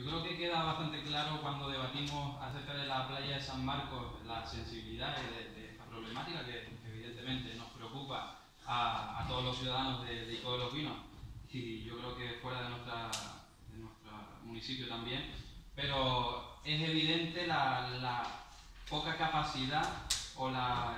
Yo creo que queda bastante claro cuando debatimos acerca de la playa de San Marcos la sensibilidad de, esta problemática que evidentemente nos preocupa a, todos los ciudadanos de, de Ico de los Vinos. Y yo creo que fuera de, nuestra, de nuestro municipio también, pero es evidente la, poca capacidad o la,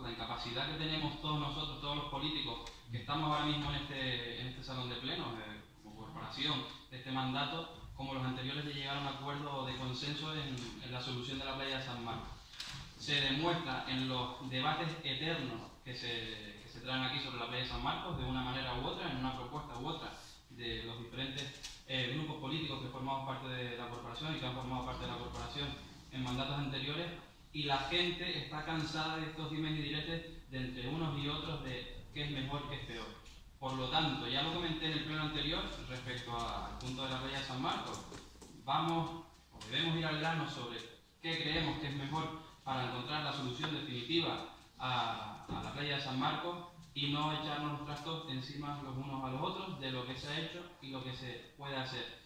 la incapacidad que tenemos todos nosotros, todos los políticos que estamos ahora mismo en este, en este salón de pleno, eh, como corporación de este mandato, como los anteriores de llegar a un acuerdo de consenso en, la solución de la playa de San Marcos. Se demuestra en los debates eternos que se, que traen aquí sobre la playa de San Marcos, de una manera u otra, en una propuesta u otra, de los diferentes eh, grupos políticos que formamos parte de la corporación y que han formado parte de la corporación en mandatos anteriores, y la gente está cansada de estos dimes y diretes de entre unos y otros de qué es mejor, qué es peor. Por lo tanto, ya lo comenté en el pleno anterior respecto al punto de la playa de San Marcos, vamos o debemos ir al grano sobre qué creemos que es mejor para encontrar la solución definitiva a, la playa de San Marcos y no echarnos los trastos encima los unos a los otros de lo que se ha hecho y lo que se puede hacer.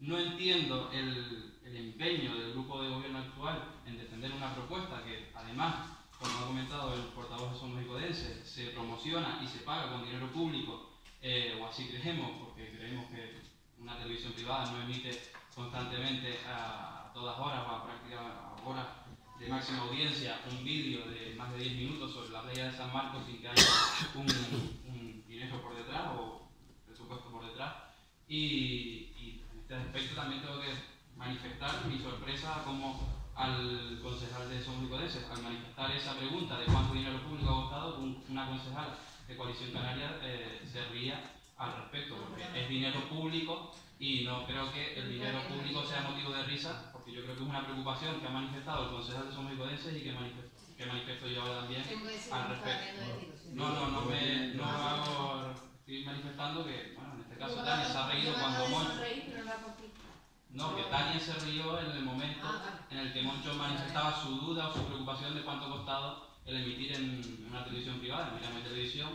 No entiendo el empeño del grupo de gobierno actual en defender una propuesta que además, como ha comentado el portavoz de Somos Icodense, se promociona y se paga con dinero público, eh, o así creemos, porque creemos que una televisión privada no emite constantemente a, todas horas o a prácticamente a horas de máxima audiencia un vídeo de más de 10 minutos sobre la playa de San Marcos sin que haya un, un dinero por detrás o presupuesto por detrás. Y, y, en este aspecto también tengo que manifestar mi sorpresa como al concejal de Somos al manifestar esa pregunta de cuánto dinero público ha costado, una concejal de Coalición Canaria eh, se ría al respecto, porque es dinero público y no creo que el dinero público sea motivo de risa, porque yo creo que es una preocupación que ha manifestado el concejal de Somos Icodenses y que, manifiesto, que manifiesto yo ahora también al respecto. No, no, no me no hago, estoy manifestando que, bueno, en este caso Tania se ha reído cuando Moncho... No, que Tania se rió en el momento ah, en el que Moncho manifestaba su duda o su preocupación de cuánto ha costado el emitir en una televisión privada, en mi Televisión,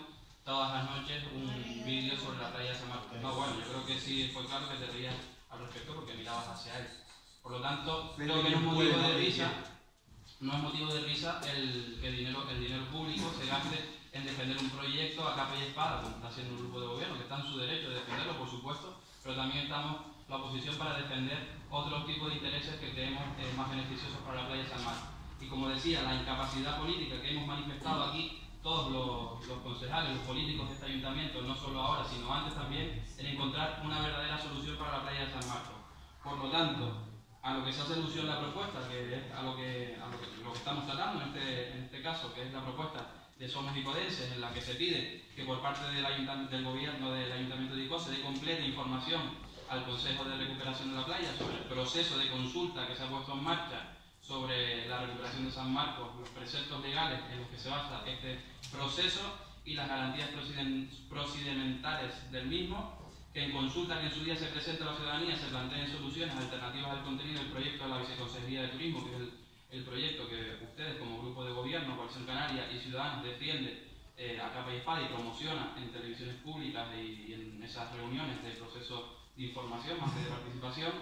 todas las noches un vídeo sobre la playa de San Marcos. No, bueno, yo creo que sí fue claro que te rías al respecto porque mirabas hacia él. Por lo tanto, creo que no es motivo de risa, no es motivo de risa el que el dinero, el dinero público se gaste en defender un proyecto a capa y espada, como está haciendo un grupo de gobierno, que está en su derecho de defenderlo, por supuesto, pero también estamos la oposición para defender otros tipos de intereses que creemos eh, más beneficiosos para la playa de San Marcos. Y como decía, la incapacidad política que hemos manifestado aquí todos los, concejales, los políticos de este ayuntamiento, no solo ahora, sino antes también, en encontrar una verdadera solución para la playa de San Marcos. Por lo tanto, a lo que se hace alusión la propuesta, que es a lo que, a lo que, lo que estamos tratando en este, en este caso, que es la propuesta de Somos Icodenses, en la que se pide que por parte del, ayuntamiento, del gobierno del Ayuntamiento de Ico se dé completa información al Consejo de Recuperación de la Playa sobre el proceso de consulta que se ha puesto en marcha sobre la recuperación de San Marcos, los preceptos legales en los que se basa este proceso y las garantías procedimentales del mismo, que en consulta que en su día se presenta a la ciudadanía se planteen soluciones alternativas al contenido del proyecto de la Viceconsejería de Turismo, que es el, proyecto que ustedes como grupo de gobierno, Coalición Canaria y Ciudadanos defienden eh, a capa y espada y promociona en televisiones públicas y, y en esas reuniones de proceso de información más que de participación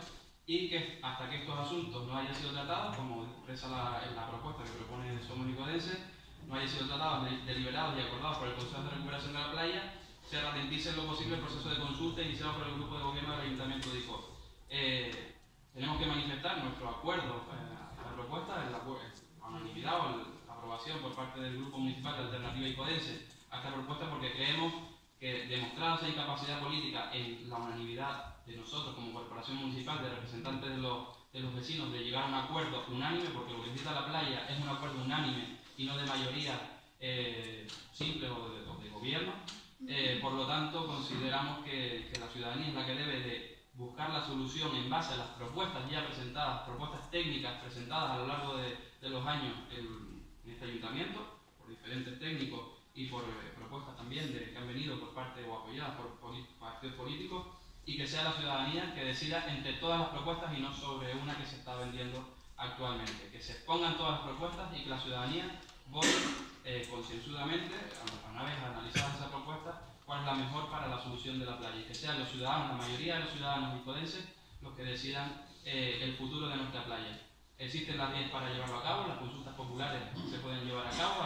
y que hasta que estos asuntos no hayan sido tratados, como expresa la, la propuesta que propone Somos Nicodenses, no hayan sido tratados, deliberados y acordados por el Consejo de Recuperación de la Playa, se ralentice en lo posible el proceso de consulta iniciado por el Grupo de Gobierno del Ayuntamiento de ICO. Eh, tenemos que manifestar nuestro acuerdo eh, a esta propuesta, la, unanimidad o la aprobación por parte del Grupo Municipal de Alternativa Icodense a esta propuesta porque creemos que demostrada esa incapacidad política en la unanimidad de nosotros como corporación municipal, de representantes de los, de los vecinos, de llegar a un acuerdo unánime, porque lo que necesita la playa es un acuerdo unánime y no de mayoría eh, simple o de, gobierno. Eh, por lo tanto, consideramos que, la ciudadanía es la que debe de buscar la solución en base a las propuestas ya presentadas, propuestas técnicas presentadas a lo largo de, los años en, este ayuntamiento, por diferentes técnicos y por eh, propuestas también de, que han venido por parte o apoyadas por partidos políticos y que sea la ciudadanía que decida entre todas las propuestas y no sobre una que se está vendiendo actualmente. Que se expongan todas las propuestas y que la ciudadanía vote eh, concienzudamente, una vez analizadas esas propuestas, cuál es la mejor para la solución de la playa. Y que sean los ciudadanos, la mayoría de los ciudadanos nicodenses, los que decidan eh, el futuro de nuestra playa. Existen las vías para llevarlo a cabo, las consultas populares se pueden llevar a cabo,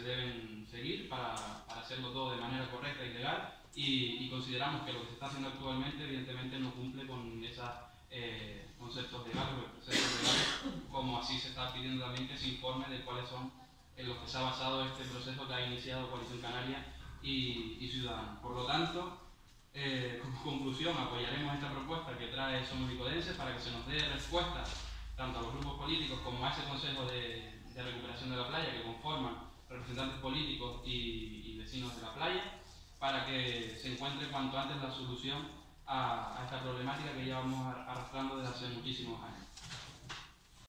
se deben seguir para, para hacerlo todo de manera correcta y legal y, consideramos que lo que se está haciendo actualmente evidentemente no cumple con esos eh, conceptos legales legales, como así se está pidiendo también que se informe de cuáles son en los que se ha basado este proceso que ha iniciado Coalición Canaria y, y Ciudadanos. Por lo tanto, eh, como conclusión, apoyaremos esta propuesta que trae Somos Vicodenses para que se nos dé respuesta tanto a los grupos políticos como a ese Consejo de, Recuperación de la Playa que conforman representantes políticos y, vecinos de la playa, para que se encuentre cuanto antes la solución a, a esta problemática que llevamos arrastrando desde hace muchísimos años.